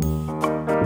Música